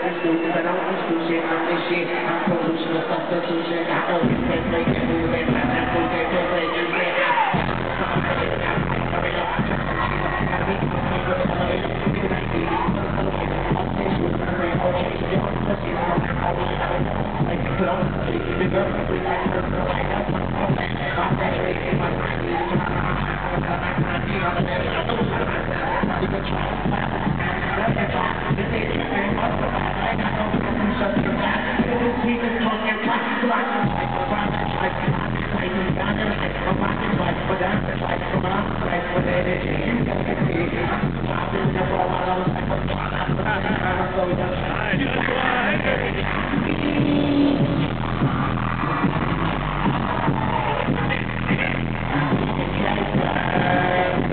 substitution, I'm the shit. I'm pollution, a substitution. I always play, play, and move, and I never play, play, play, and play. Put on the girl, Thank you. Thank you.